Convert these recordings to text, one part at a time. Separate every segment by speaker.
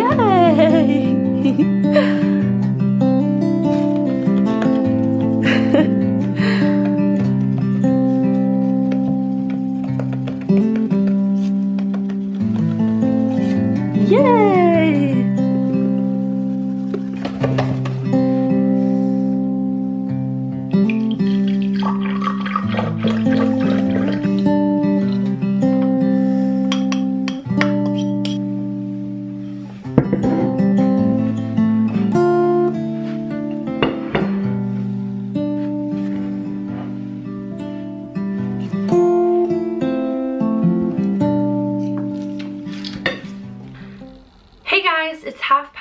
Speaker 1: Yay!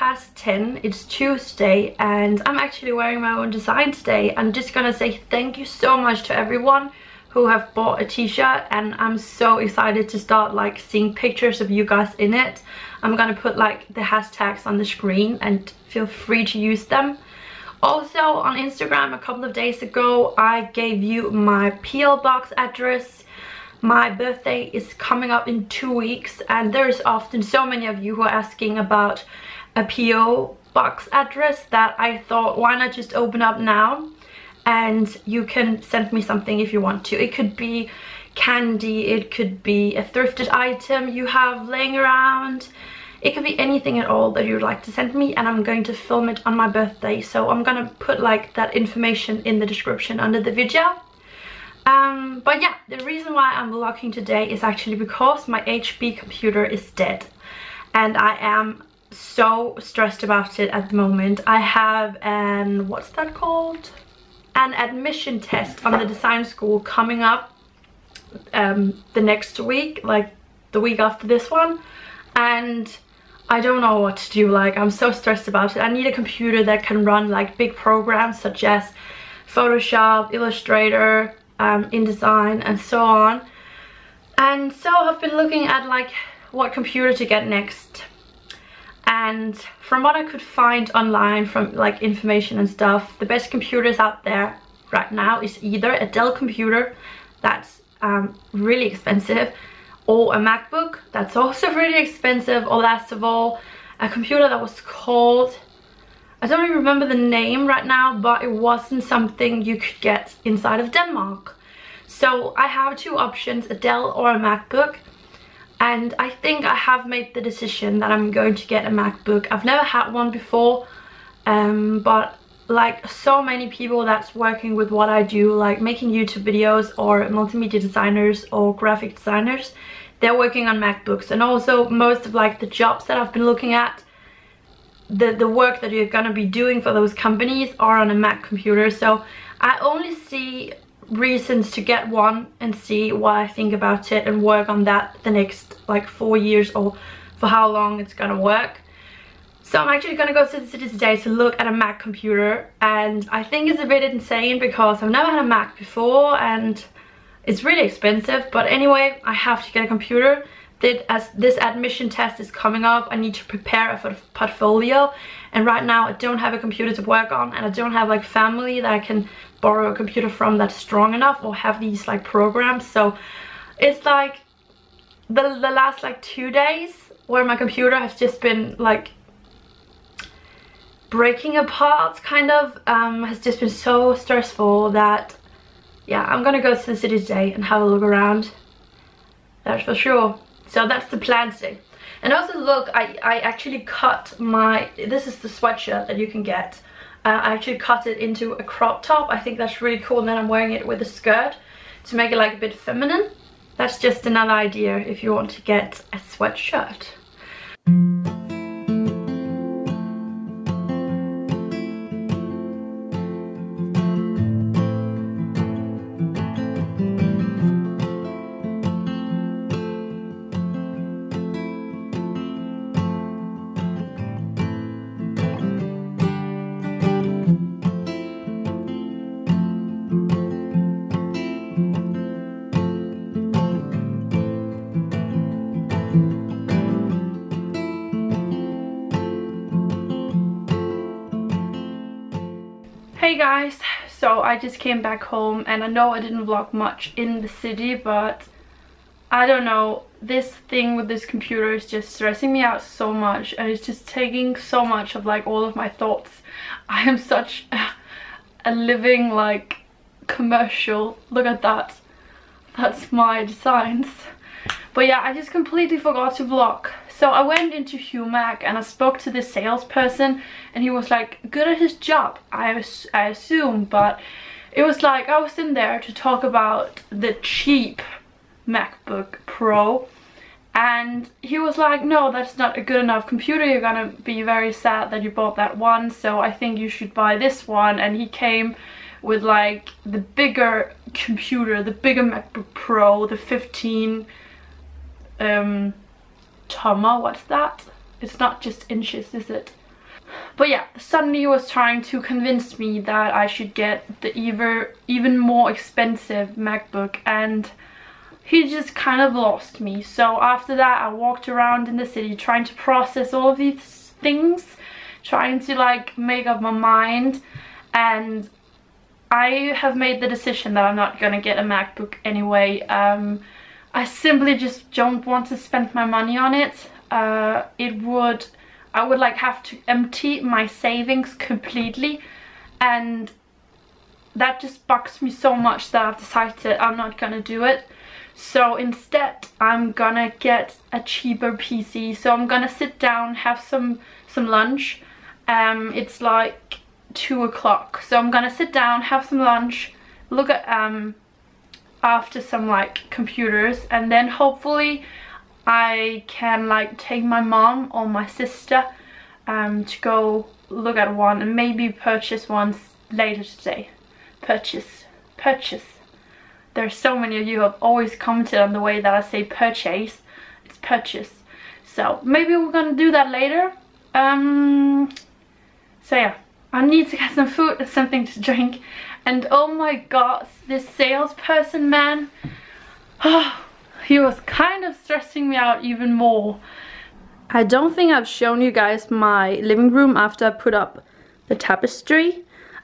Speaker 1: past 10 it's Tuesday and I'm actually wearing my own design today. I'm just gonna say thank you so much to everyone who have bought a t-shirt and I'm so excited to start like seeing pictures of you guys in it. I'm gonna put like the hashtags on the screen and feel free to use them. Also on Instagram a couple of days ago I gave you my PO box address. My birthday is coming up in two weeks and there's often so many of you who are asking about a PO box address that I thought why not just open up now and you can send me something if you want to. It could be candy, it could be a thrifted item you have laying around, it could be anything at all that you'd like to send me and I'm going to film it on my birthday so I'm gonna put like that information in the description under the video um, but yeah, the reason why I'm vlogging today is actually because my HP computer is dead. And I am so stressed about it at the moment. I have an, what's that called? An admission test on the design school coming up um, the next week, like the week after this one. And I don't know what to do, like I'm so stressed about it. I need a computer that can run like big programs such as Photoshop, Illustrator, um, InDesign and so on. And so I've been looking at like what computer to get next. And from what I could find online from like information and stuff, the best computers out there right now is either a Dell computer that's um, really expensive or a MacBook that's also really expensive or last of all a computer that was called I don't even remember the name right now, but it wasn't something you could get inside of Denmark. So I have two options, a Dell or a MacBook. And I think I have made the decision that I'm going to get a MacBook. I've never had one before, um, but like so many people that's working with what I do, like making YouTube videos or multimedia designers or graphic designers, they're working on MacBooks. And also most of like the jobs that I've been looking at, the, the work that you're gonna be doing for those companies are on a Mac computer. So I only see reasons to get one and see what I think about it and work on that the next like four years or for how long it's gonna work. So I'm actually gonna go to the city today to look at a Mac computer and I think it's a bit insane because I've never had a Mac before and it's really expensive but anyway I have to get a computer as this admission test is coming up I need to prepare a portfolio. And right now I don't have a computer to work on and I don't have like family that I can borrow a computer from that's strong enough or have these like programs. So it's like the, the last like two days where my computer has just been like breaking apart kind of um, has just been so stressful that yeah I'm gonna go to the city today and have a look around. That's for sure so that's the plan today and also look I, I actually cut my this is the sweatshirt that you can get. Uh, I actually cut it into a crop top. I think that's really cool. And then I'm wearing it with a skirt to make it like a bit feminine. That's just another idea if you want to get a sweatshirt Hey guys, so I just came back home and I know I didn't vlog much in the city but I don't know, this thing with this computer is just stressing me out so much and it's just taking so much of like all of my thoughts. I am such a, living like commercial. Look at that. That's my designs. But yeah, I just completely forgot to vlog. So I went into Humac and I spoke to the salesperson and he was like good at his job, I, I assume, but it was like I was in there to talk about the cheap MacBook Pro and he was like no that's not a good enough computer you're gonna be very sad that you bought that one so I think you should buy this one and he came with like the bigger computer the bigger MacBook Pro the 15 um Tommer, what's that? It's not just inches, is it? But yeah, suddenly he was trying to convince me that I should get the even, even more expensive MacBook and he just kind of lost me. So after that I walked around in the city trying to process all of these things, trying to like make up my mind and I have made the decision that I'm not gonna get a MacBook anyway. Um, I simply just don't want to spend my money on it. Uh, it would, I would like have to empty my savings completely and that just bugs me so much that I've decided I'm not gonna do it. So instead I'm gonna get a cheaper PC. So I'm gonna sit down, have some, some lunch. Um, it's like two o'clock. So I'm gonna sit down, have some lunch, look at um, after some like computers and then hopefully I can like take my mom or my sister um, to go look at one and maybe purchase one later today. Purchase, purchase. There's so many of you have always commented on the way that I say purchase. It's purchase. So maybe we're gonna do that later. Um, so yeah, I need to get some food and something to drink and oh my god, this salesperson man, oh, he was kind of stressing me out even more. I don't think I've shown you guys my living room after I put up the tapestry.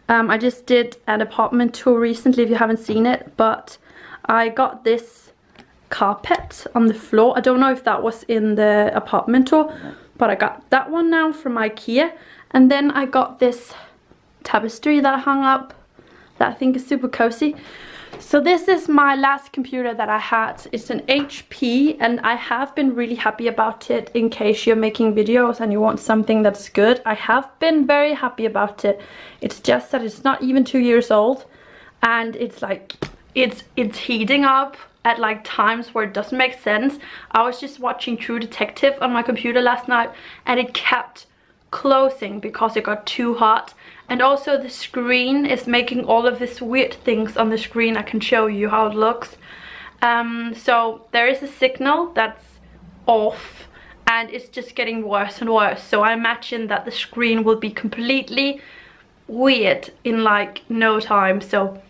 Speaker 1: Um, I just did an apartment tour recently if you haven't seen it, but I got this carpet on the floor. I don't know if that was in the apartment tour, but I got that one now from Ikea. And then I got this tapestry that I hung up that I think is super cozy. So this is my last computer that I had. It's an HP and I have been really happy about it in case you're making videos and you want something that's good. I have been very happy about it. It's just that it's not even two years old and it's like, it's, it's heating up at like times where it doesn't make sense. I was just watching True Detective on my computer last night and it kept closing because it got too hot. And also the screen is making all of these weird things on the screen. I can show you how it looks. Um, so there is a signal that's off and it's just getting worse and worse. So I imagine that the screen will be completely weird in like no time. So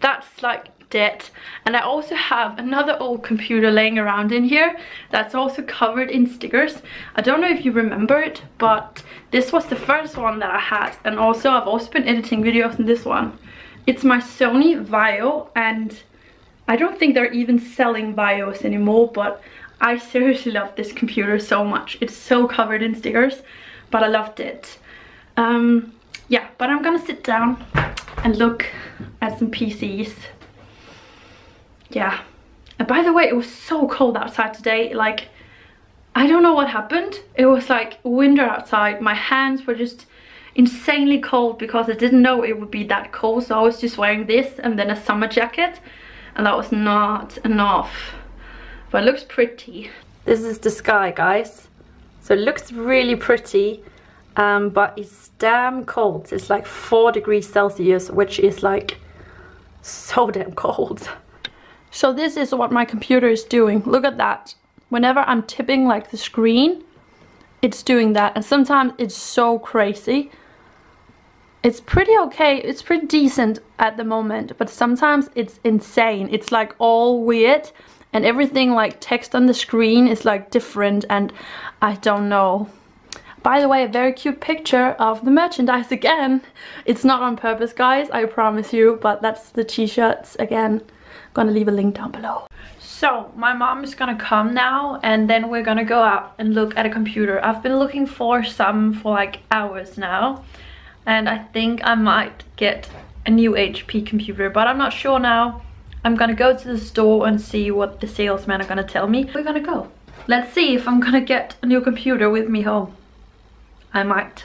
Speaker 1: that's like dead and I also have another old computer laying around in here that's also covered in stickers. I don't know if you remember it but this was the first one that I had. And also I've also been editing videos in this one. It's my Sony Vaio and I don't think they're even selling Vaios anymore but I seriously love this computer so much. It's so covered in stickers but I loved it. Um yeah but I'm gonna sit down and look at some PCs yeah. And by the way, it was so cold outside today. Like, I don't know what happened. It was like winter outside. My hands were just insanely cold because I didn't know it would be that cold. So I was just wearing this and then a summer jacket. And that was not enough. But it looks pretty. This is the sky, guys. So it looks really pretty. Um, but it's damn cold. It's like 4 degrees Celsius, which is like so damn cold. So this is what my computer is doing. Look at that. Whenever I'm tipping like the screen, it's doing that. And sometimes it's so crazy. It's pretty okay. It's pretty decent at the moment. But sometimes it's insane. It's like all weird. And everything like text on the screen is like different. And I don't know. By the way, a very cute picture of the merchandise again. It's not on purpose, guys, I promise you, but that's the t-shirts again gonna leave a link down below So, my mom is gonna come now and then we're gonna go out and look at a computer. I've been looking for some for like hours now and I think I might get a new HP computer but I'm not sure now. I'm gonna go to the store and see what the salesmen are gonna tell me. We're gonna go. Let's see if I'm gonna get a new computer with me home. I might.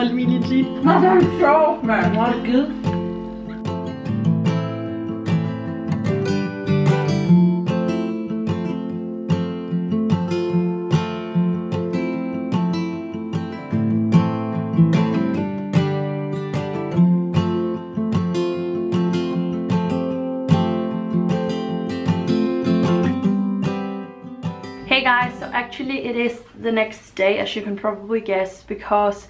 Speaker 2: Wannabe
Speaker 1: Det var min lille
Speaker 2: Nå, det sjovt, mand. Hvor det givet?
Speaker 1: Hey guys, so actually it is the next day as you can probably guess because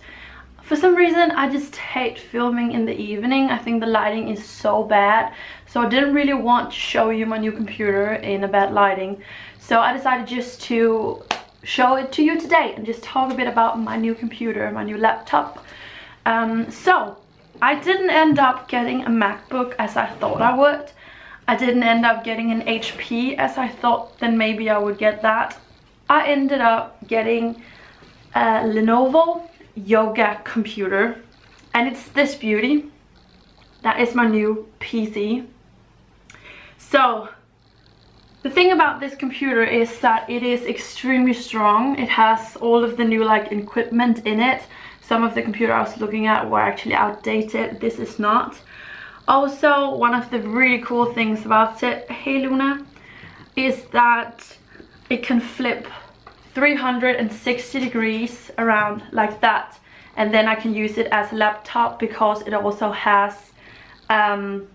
Speaker 1: for some reason I just hate filming in the evening. I think the lighting is so bad so I didn't really want to show you my new computer in a bad lighting. So I decided just to show it to you today and just talk a bit about my new computer, my new laptop. Um, so I didn't end up getting a MacBook as I thought I would. I didn't end up getting an HP as I thought then maybe I would get that. I ended up getting a Lenovo Yoga computer and it's this beauty. That is my new PC. So the thing about this computer is that it is extremely strong. It has all of the new like equipment in it. Some of the computer I was looking at were actually outdated. This is not. Also, one of the really cool things about it, hey Luna, is that it can flip 360 degrees around like that. And then I can use it as a laptop because it also has um,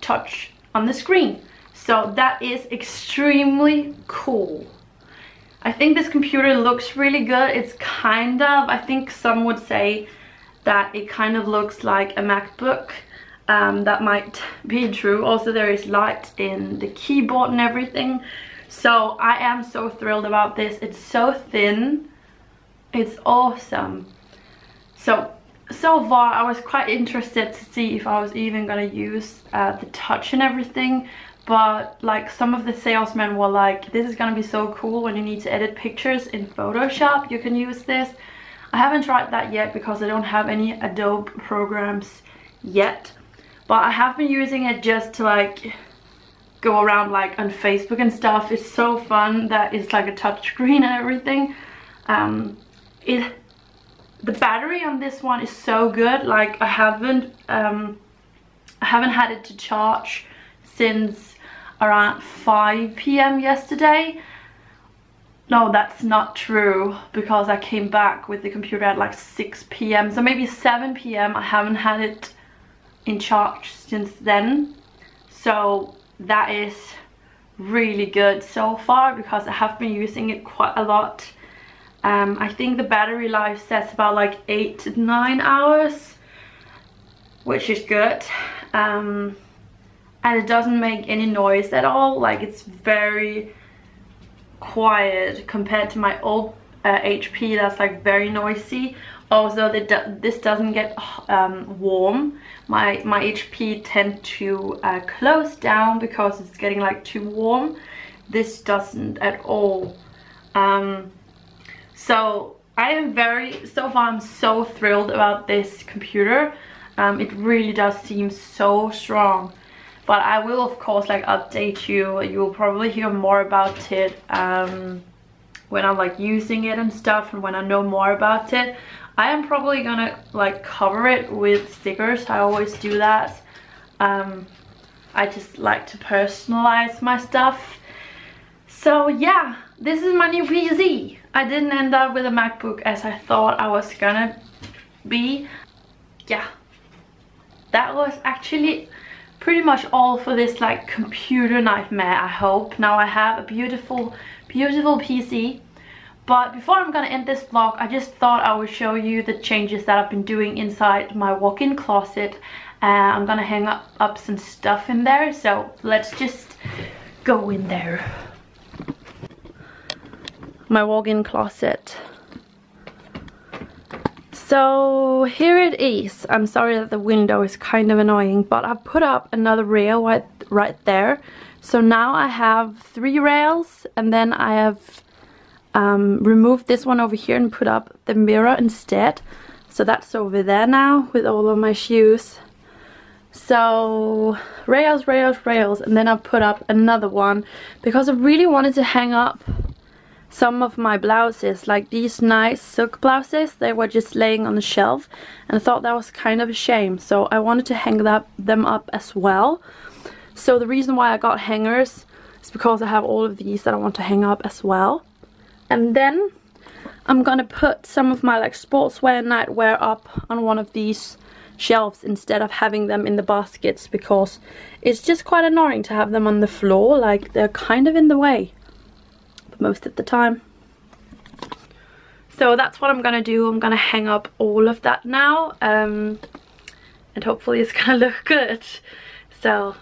Speaker 1: touch on the screen. So that is extremely cool. I think this computer looks really good. It's kind of, I think some would say that it kind of looks like a MacBook. Um, that might be true. Also there is light in the keyboard and everything. So I am so thrilled about this. It's so thin. It's awesome. So, so far I was quite interested to see if I was even gonna use uh, the touch and everything. But like some of the salesmen were like, this is gonna be so cool when you need to edit pictures in Photoshop. You can use this. I haven't tried that yet because I don't have any Adobe programs yet. But I have been using it just to like go around like on Facebook and stuff. It's so fun that it's like a touchscreen and everything. Um, it the battery on this one is so good. Like I haven't um, I haven't had it to charge since around 5 p.m. yesterday no that's not true because I came back with the computer at like 6 p.m. so maybe 7 p.m. I haven't had it in charge since then so that is really good so far because I have been using it quite a lot. Um, I think the battery life says about like 8 to 9 hours which is good. Um, and it doesn't make any noise at all. Like it's very quiet compared to my old uh, HP that's like very noisy also this doesn't get um, warm my my HP tend to uh, close down because it's getting like too warm. This doesn't at all. Um, so I am very so far I'm so thrilled about this computer. Um, it really does seem so strong. But I will of course like update you. You will probably hear more about it um, when I'm like using it and stuff and when I know more about it I am probably gonna like cover it with stickers. I always do that. Um, I just like to personalize my stuff. So yeah this is my new PC I didn't end up with a MacBook as I thought I was gonna be. Yeah. That was actually pretty much all for this like computer nightmare I hope. Now I have a beautiful, beautiful PC. But before I'm gonna end this vlog, I just thought I would show you the changes that I've been doing inside my walk-in closet. Uh, I'm gonna hang up, up some stuff in there, so let's just go in there. My walk-in closet. So here it is. I'm sorry that the window is kind of annoying, but I've put up another rail right, right there. So now I have three rails and then I have um, removed this one over here and put up the mirror instead. So that's over there now with all of my shoes. So rails, rails, rails and then I've put up another one because I really wanted to hang up some of my blouses, like these nice silk blouses, they were just laying on the shelf and I thought that was kind of a shame. So I wanted to hang that, them up as well. So the reason why I got hangers is because I have all of these that I want to hang up as well. And then I'm gonna put some of my like sportswear and nightwear up on one of these shelves instead of having them in the baskets because it's just quite annoying to have them on the floor like they're kind of in the way most of the time. So that's what I'm gonna do. I'm gonna hang up all of that now. Um, and hopefully it's gonna look good. So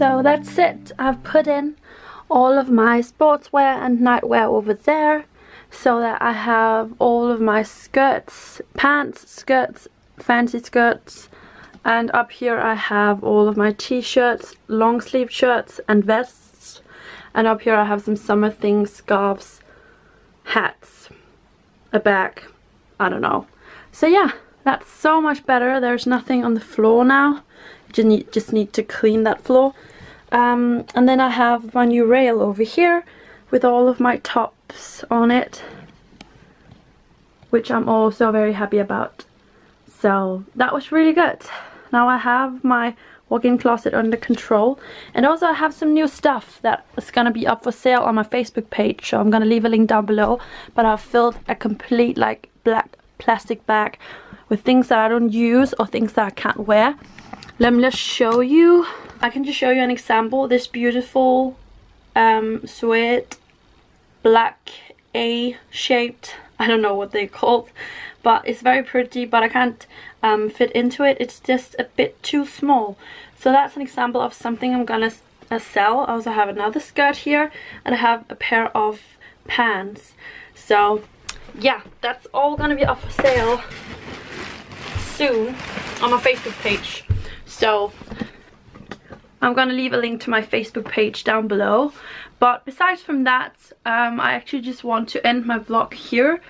Speaker 1: So that's it. I've put in all of my sportswear and nightwear over there so that I have all of my skirts, pants, skirts, fancy skirts and up here I have all of my t-shirts, long sleeve shirts and vests and up here I have some summer things, scarves, hats, a bag, I don't know. So yeah, that's so much better. There's nothing on the floor now. Need, just need to clean that floor. Um, and then I have my new rail over here with all of my tops on it. Which I'm also very happy about. So that was really good. Now I have my walk-in closet under control. And also I have some new stuff that is gonna be up for sale on my Facebook page. So I'm gonna leave a link down below. But I've filled a complete like black plastic bag with things that I don't use or things that I can't wear. Let me just show you I can just show you an example. This beautiful um, suede black A-shaped, I don't know what they're called, but it's very pretty, but I can't um, fit into it. It's just a bit too small. So that's an example of something I'm gonna uh, sell. I also have another skirt here, and I have a pair of pants. So yeah, that's all gonna be up for sale soon on my Facebook page. So I'm gonna leave a link to my Facebook page down below. But besides from that, um, I actually just want to end my vlog here.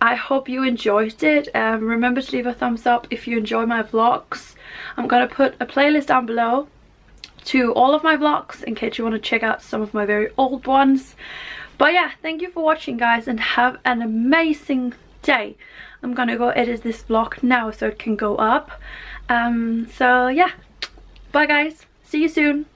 Speaker 1: I hope you enjoyed it. Um, remember to leave a thumbs up if you enjoy my vlogs. I'm gonna put a playlist down below to all of my vlogs in case you want to check out some of my very old ones. But yeah, thank you for watching guys and have an amazing day. I'm gonna go edit this vlog now so it can go up. Um, so yeah, bye guys. See you soon.